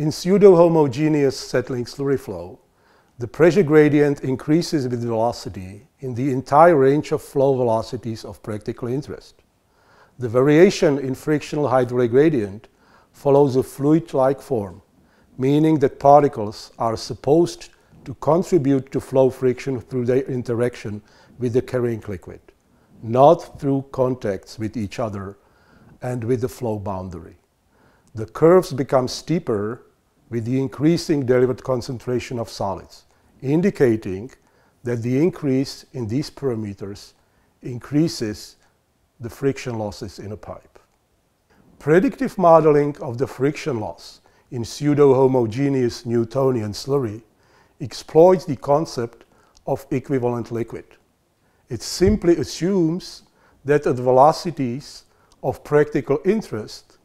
In pseudo-homogeneous settling slurry flow, the pressure gradient increases with velocity in the entire range of flow velocities of practical interest. The variation in frictional hydraulic gradient follows a fluid-like form, meaning that particles are supposed to contribute to flow friction through their interaction with the carrying liquid, not through contacts with each other and with the flow boundary. The curves become steeper with the increasing delivered concentration of solids, indicating that the increase in these parameters increases the friction losses in a pipe. Predictive modeling of the friction loss in pseudo-homogeneous Newtonian slurry exploits the concept of equivalent liquid. It simply assumes that at velocities of practical interest,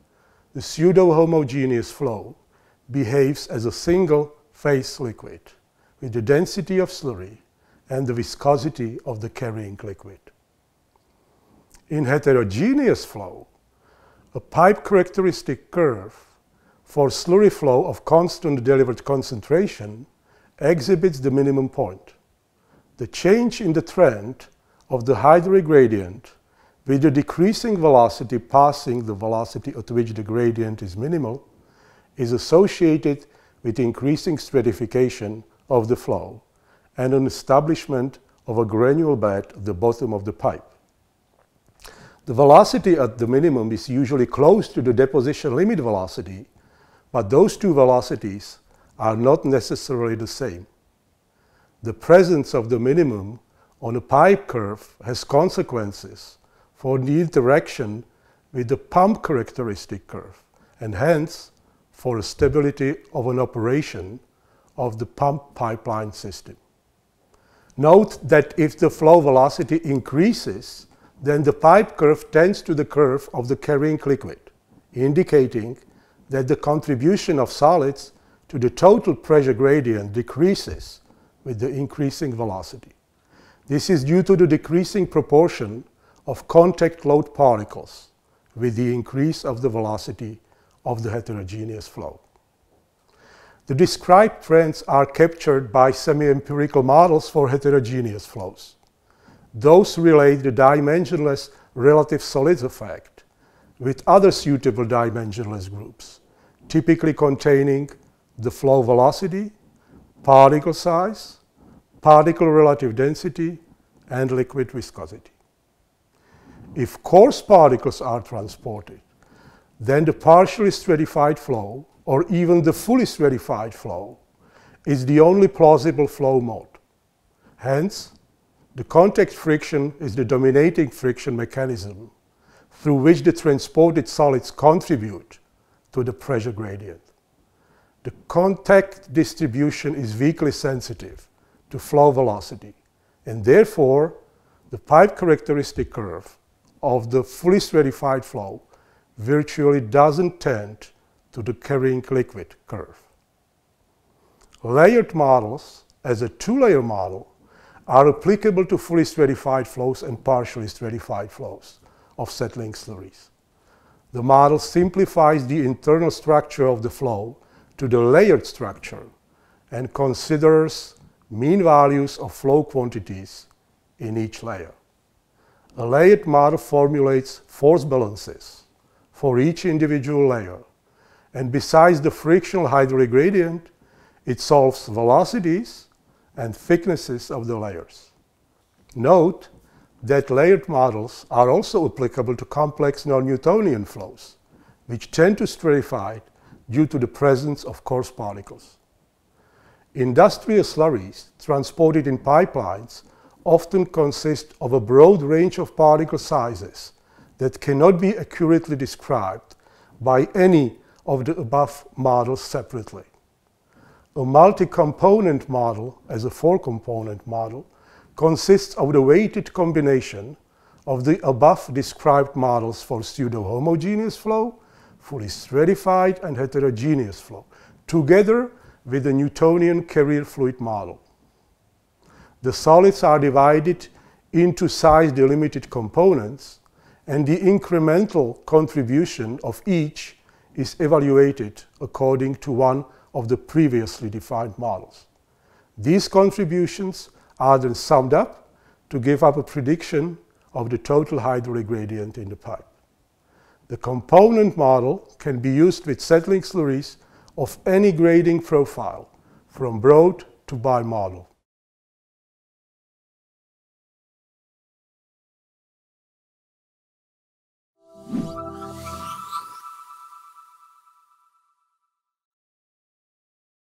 the pseudo-homogeneous flow behaves as a single phase liquid with the density of slurry and the viscosity of the carrying liquid. In heterogeneous flow, a pipe characteristic curve for slurry flow of constant delivered concentration exhibits the minimum point. The change in the trend of the hydraulic gradient with the decreasing velocity passing the velocity at which the gradient is minimal is associated with increasing stratification of the flow and an establishment of a granule bed at the bottom of the pipe. The velocity at the minimum is usually close to the deposition limit velocity, but those two velocities are not necessarily the same. The presence of the minimum on a pipe curve has consequences for the interaction with the pump characteristic curve and hence for the stability of an operation of the pump pipeline system. Note that if the flow velocity increases, then the pipe curve tends to the curve of the carrying liquid, indicating that the contribution of solids to the total pressure gradient decreases with the increasing velocity. This is due to the decreasing proportion of contact load particles with the increase of the velocity of the heterogeneous flow. The described trends are captured by semi-empirical models for heterogeneous flows. Those relate the dimensionless relative solids effect with other suitable dimensionless groups, typically containing the flow velocity, particle size, particle relative density, and liquid viscosity. If coarse particles are transported, then the partially stratified flow or even the fully stratified flow is the only plausible flow mode. Hence, the contact friction is the dominating friction mechanism through which the transported solids contribute to the pressure gradient. The contact distribution is weakly sensitive to flow velocity, and therefore the pipe characteristic curve of the fully stratified flow virtually doesn't tend to the carrying liquid curve. Layered models, as a two-layer model, are applicable to fully stratified flows and partially stratified flows of settling slurries. The model simplifies the internal structure of the flow to the layered structure and considers mean values of flow quantities in each layer. A layered model formulates force balances for each individual layer and besides the frictional hydraulic gradient, it solves velocities and thicknesses of the layers. Note that layered models are also applicable to complex non-Newtonian flows, which tend to stratify due to the presence of coarse particles. Industrial slurries transported in pipelines often consist of a broad range of particle sizes that cannot be accurately described by any of the above models separately. A multi-component model, as a four-component model, consists of the weighted combination of the above described models for pseudo-homogeneous flow, fully stratified and heterogeneous flow, together with the Newtonian carrier fluid model. The solids are divided into size delimited components and the incremental contribution of each is evaluated according to one of the previously defined models. These contributions are then summed up to give up a prediction of the total hydraulic gradient in the pipe. The component model can be used with settling slurries of any grading profile, from broad to bimodal.